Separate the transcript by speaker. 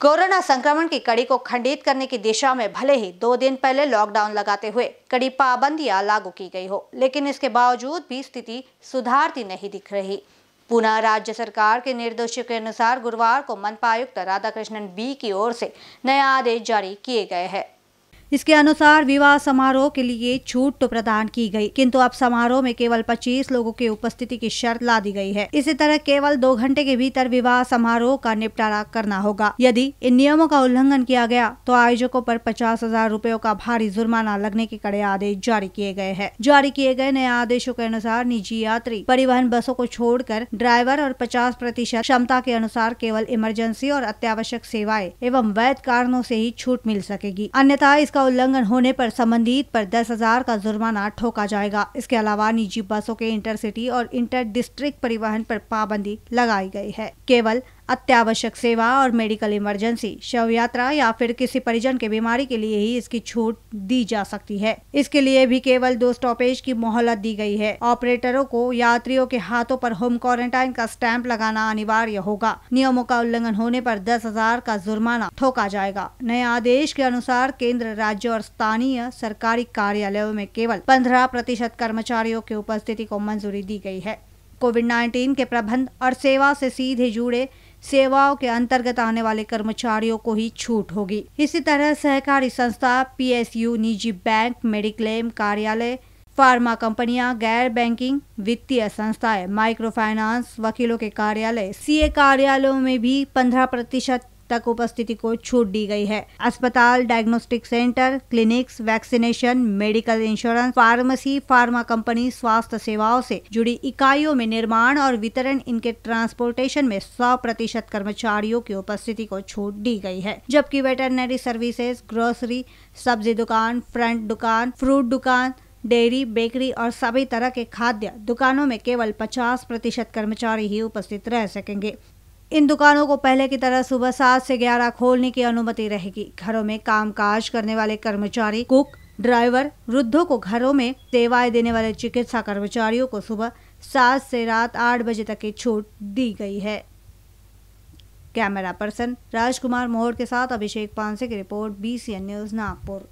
Speaker 1: Corona संक्रमण की कड़ी को खंडित करने की दिशा में भले ही दो दिन पहले लॉकडाउन लगाते हुए कड़ी पाबंदियाँ लागू की गई हो, लेकिन इसके बावजूद भी स्थिति सुधारती नहीं दिख रही। पुनः राज्य सरकार के निर्देशों के अनुसार गुरुवार को मनपा आयुक्त राधाकृष्णन बी की ओर से नया आदेश जारी किए गए हैं। इसके अनुसार विवाह समारोह के लिए छूट तो प्रदान की गई, किंतु अब समारोह में केवल 25 लोगों की उपस्थिति की शर्त ला दी गई है। इसी तरह केवल दो घंटे के भीतर विवाह समारोह का निपटारा करना होगा। यदि इन नियमों का उल्लंघन किया गया तो आयोजकों पर पचास हज़ार रूपयों का भारी जुर्माना लगने के कड़े आदेश जारी किए गए हैं। जारी किए गए नए आदेशों के अनुसार निजी यात्री परिवहन बसों को छोड़कर ड्राइवर और पचास प्रतिशत क्षमता के अनुसार केवल इमरजेंसी और अत्यावश्यक सेवाएँ एवं वैध कारणों से ही छूट मिल सकेगी। अन्यथा इसका का उल्लंघन होने पर संबंधित पर दस हज़ार का जुर्माना ठोका जाएगा। इसके अलावा निजी बसों के इंटरसिटी और इंटर डिस्ट्रिक्ट परिवहन पर पाबंदी लगाई गई है। केवल अत्यावश्यक सेवा और मेडिकल इमरजेंसी शव यात्रा या फिर किसी परिजन के बीमारी के लिए ही इसकी छूट दी जा सकती है। इसके लिए भी केवल दो स्टॉपेज की मोहलत दी गई है। ऑपरेटरों को यात्रियों के हाथों पर होम क्वारंटाइन का स्टैंप लगाना अनिवार्य होगा। नियमों का उल्लंघन होने पर दस हज़ार का जुर्माना ठोका जाएगा। नए आदेश के अनुसार केंद्र, राज्य और स्थानीय सरकारी कार्यालयों में केवल पंद्रह प्रतिशत कर्मचारियों की उपस्थिति को मंजूरी दी गई है। कोविड 19 के प्रबंध और सेवा से सीधे जुड़े सेवाओं के अंतर्गत आने वाले कर्मचारियों को ही छूट होगी। इसी तरह सहकारी संस्था पीएसयू, निजी बैंक, मेडिक्लेम कार्यालय, फार्मा कंपनियाँ, गैर बैंकिंग वित्तीय संस्थाएँ माइक्रो फाइनेंस वकीलों के कार्यालय, सीए कार्यालयों में भी 15 प्रतिशत तक उपस्थिति को छूट दी गई है। अस्पताल diagnostic centre clinics vaccination medical insurance pharmacy pharma company स्वास्थ्य सेवाओं से जुड़ी इकाइयों में निर्माण और वितरण इनके ट्रांसपोर्टेशन में 100 प्रतिशत कर्मचारियों की उपस्थिति को छूट दी गई है। जबकि वेटरनरी सर्विसेज़ ग्रोसरी सब्ज़ी दुकान फ्रंट दुकान फ्रूट दुकान, डेयरी, बेकरी और सभी तरह के खाद्य दुकानों में केवल 50 प्रतिशत कर्मचारी ही उपस्थित रह सकेंगे। इन दुकानों को पहले की तरह सुबह सात से ग्यारह खोलने की अनुमति रहेगी। घरों में कामकाज करने वाले कर्मचारी, कुक, ड्राइवर, वृद्धों को घरों में सेवाएँ देने वाले चिकित्सा कर्मचारियों को सुबह सात से रात आठ बजे तक की छूट दी गई है। कैमरा पर्सन राजकुमार मोहर के साथ अभिषेक पांसे की रिपोर्ट बी न्यूज़ नागपुर।